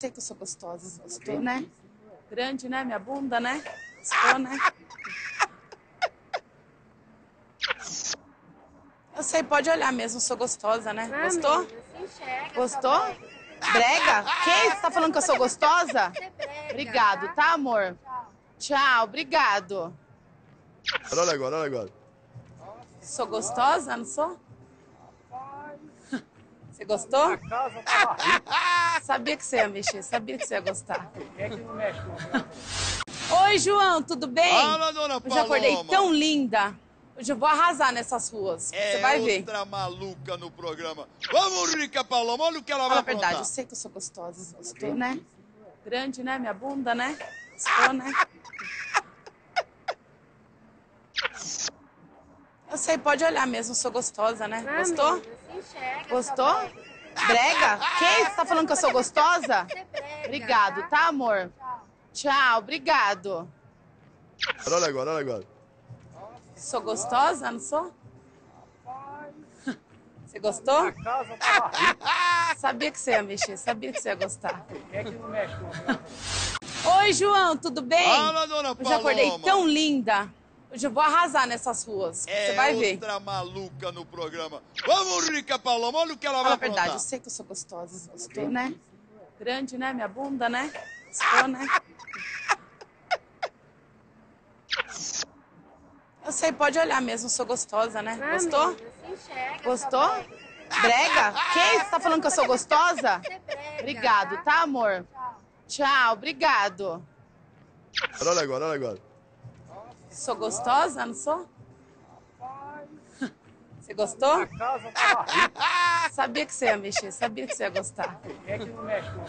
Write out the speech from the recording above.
Sei que eu sou gostosa. Gostou, né? Grande, né? Minha bunda, né? Gostou, né? Eu sei, pode olhar mesmo, sou gostosa, né? Ah, Gostou? enxerga, Gostou? sua brega. Quem? Você tá falando que eu sou gostosa? Você brega, Obrigado, tá, amor? Tchau. Tchau, obrigado. Olha agora, olha agora. Sou gostosa, não sou? Gostou? casa tava rica. Sabia que você ia mexer, sabia que você ia gostar. É que não mexe com Oi, João, tudo bem? Fala, dona Hoje eu acordei Paloma. tão linda. Hoje eu vou arrasar nessas ruas. É você vai ver. outra maluca no programa. Vamos, Rica Paloma, olha o que ela Fala a vai verdade, eu sei que eu sou gostosa. Gostou, né? Grande, né? Minha bunda, né? Gostou, né? Eu sei, pode olhar mesmo, sou gostosa, né? Ah, Gostou? se enxerga, Gostou? brega. Quem? Você tá falando que eu sou gostosa? Você é brega, Obrigado, tá, amor? Tchau. Tchau, obrigado. Olha agora, olha agora. Sou gostosa, não sou? Você gostou? rica. Sabia que você ia mexer, sabia que você ia gostar. É que não mexe com Oi, João, tudo bem? Fala, dona Hoje eu acordei Paloma. tão linda. Hoje eu vou arrasar nessas ruas. É você vai ver. outra maluca no programa. Vamos, Rica Paloma, olha o que ela Fala vai a verdade, eu sei que eu sou gostosa. Gostou, né? Grande, né? Minha bunda, né? Gostou, né? Eu sei, pode olhar mesmo, sou gostosa, né? Ah, Gostou? menina, se enxerga, Gostou? brega. Brega? Quem? Você tá falando que eu sou gostosa? Você é brega, Obrigado, tá, amor? Tchau. Tchau, obrigado. Olha agora, olha agora. Sou gostosa, não sou? Você gostou? rica. Sabia que você ia mexer, sabia que você ia gostar. É que não mexe com